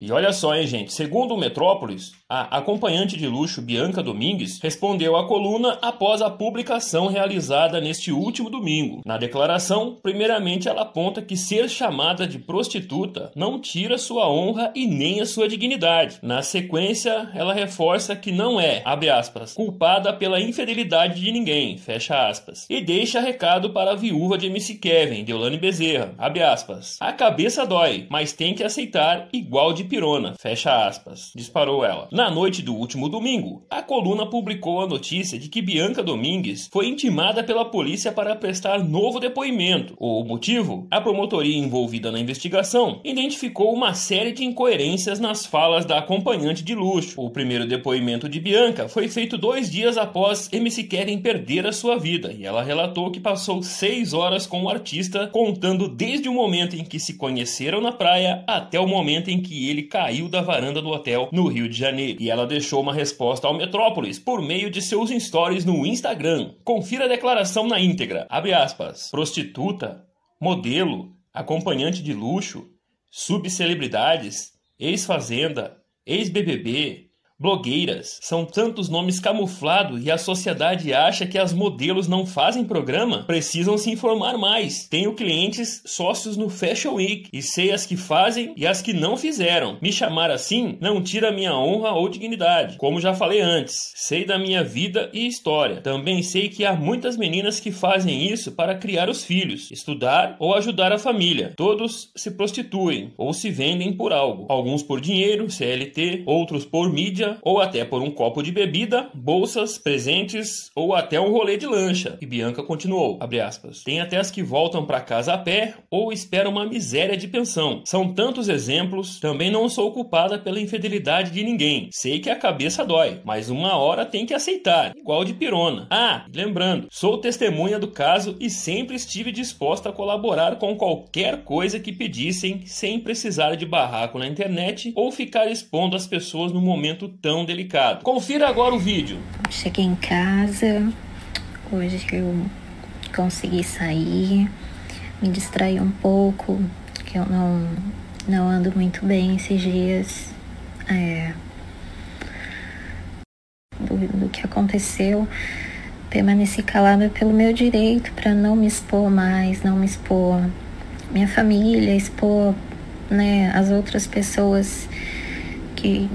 E olha só, hein, gente. Segundo o Metrópolis, a acompanhante de luxo Bianca Domingues respondeu à coluna após a publicação realizada neste último domingo. Na declaração, primeiramente ela aponta que ser chamada de prostituta não tira sua honra e nem a sua dignidade. Na sequência, ela reforça que não é, abre aspas, culpada pela infidelidade de ninguém, fecha aspas. E deixa recado para a viúva de MC Kevin, Deolane Bezerra, abre aspas. A cabeça dói, mas tem que aceitar igual de pirona. Fecha aspas. Disparou ela. Na noite do último domingo, a coluna publicou a notícia de que Bianca Domingues foi intimada pela polícia para prestar novo depoimento. O motivo? A promotoria envolvida na investigação identificou uma série de incoerências nas falas da acompanhante de luxo. O primeiro depoimento de Bianca foi feito dois dias após MC Kevin perder a sua vida e ela relatou que passou seis horas com o artista, contando desde o momento em que se conheceram na praia até o momento em que ele ele caiu da varanda do hotel no Rio de Janeiro. E ela deixou uma resposta ao Metrópolis por meio de seus stories no Instagram. Confira a declaração na íntegra. Abre aspas. Prostituta, modelo, acompanhante de luxo, subcelebridades, ex-fazenda, ex-BBB, Blogueiras são tantos nomes camuflados e a sociedade acha que as modelos não fazem programa? Precisam se informar mais. Tenho clientes sócios no Fashion Week e sei as que fazem e as que não fizeram. Me chamar assim não tira minha honra ou dignidade. Como já falei antes, sei da minha vida e história. Também sei que há muitas meninas que fazem isso para criar os filhos, estudar ou ajudar a família. Todos se prostituem ou se vendem por algo. Alguns por dinheiro, CLT, outros por mídia ou até por um copo de bebida, bolsas, presentes ou até um rolê de lancha. E Bianca continuou, aspas, Tem até as que voltam para casa a pé ou esperam uma miséria de pensão. São tantos exemplos, também não sou culpada pela infidelidade de ninguém. Sei que a cabeça dói, mas uma hora tem que aceitar, igual de pirona. Ah, lembrando, sou testemunha do caso e sempre estive disposta a colaborar com qualquer coisa que pedissem, sem precisar de barraco na internet ou ficar expondo as pessoas no momento tão delicado. Confira agora o vídeo. Cheguei em casa, hoje eu consegui sair, me distrair um pouco, que eu não, não ando muito bem esses dias. É, do, do que aconteceu, permaneci calada pelo meu direito para não me expor mais, não me expor minha família, expor né, as outras pessoas que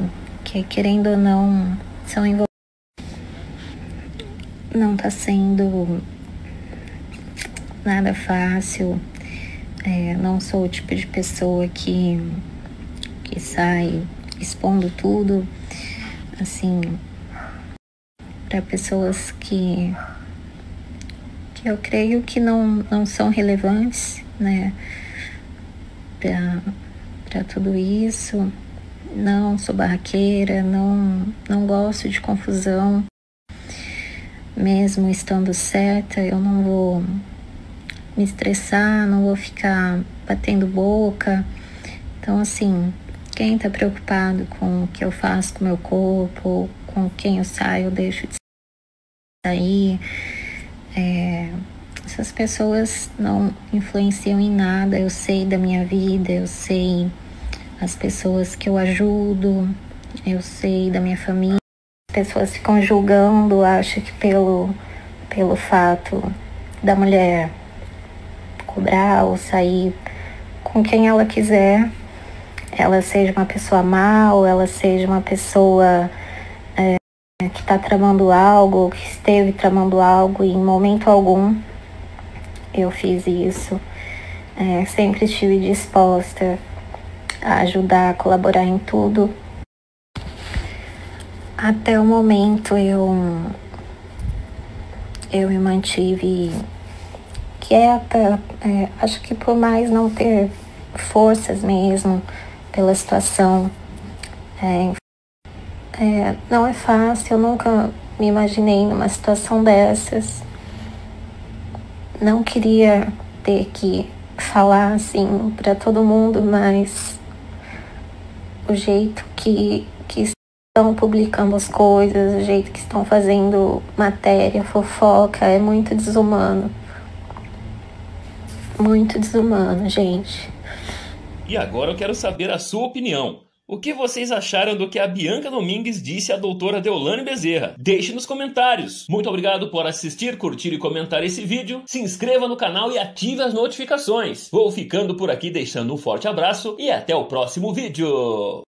que querendo ou não são envolvidos. Não tá sendo nada fácil. É, não sou o tipo de pessoa que, que sai expondo tudo, assim, para pessoas que, que eu creio que não, não são relevantes, né, para tudo isso. Não sou barraqueira, não, não gosto de confusão. Mesmo estando certa, eu não vou me estressar, não vou ficar batendo boca. Então, assim, quem tá preocupado com o que eu faço com meu corpo, com quem eu saio, eu deixo de sair. É, essas pessoas não influenciam em nada. Eu sei da minha vida, eu sei as pessoas que eu ajudo, eu sei da minha família. As pessoas ficam julgando, acham que pelo, pelo fato da mulher cobrar ou sair com quem ela quiser, ela seja uma pessoa ou ela seja uma pessoa é, que está tramando algo, que esteve tramando algo e em momento algum eu fiz isso. É, sempre estive disposta a ajudar, a colaborar em tudo. Até o momento eu eu me mantive quieta, é, acho que por mais não ter forças mesmo pela situação. É, é, não é fácil, eu nunca me imaginei numa situação dessas. Não queria ter que falar assim para todo mundo, mas o jeito que, que estão publicando as coisas, o jeito que estão fazendo matéria, fofoca, é muito desumano. Muito desumano, gente. E agora eu quero saber a sua opinião. O que vocês acharam do que a Bianca Domingues disse à doutora Deolane Bezerra? Deixe nos comentários. Muito obrigado por assistir, curtir e comentar esse vídeo. Se inscreva no canal e ative as notificações. Vou ficando por aqui deixando um forte abraço e até o próximo vídeo.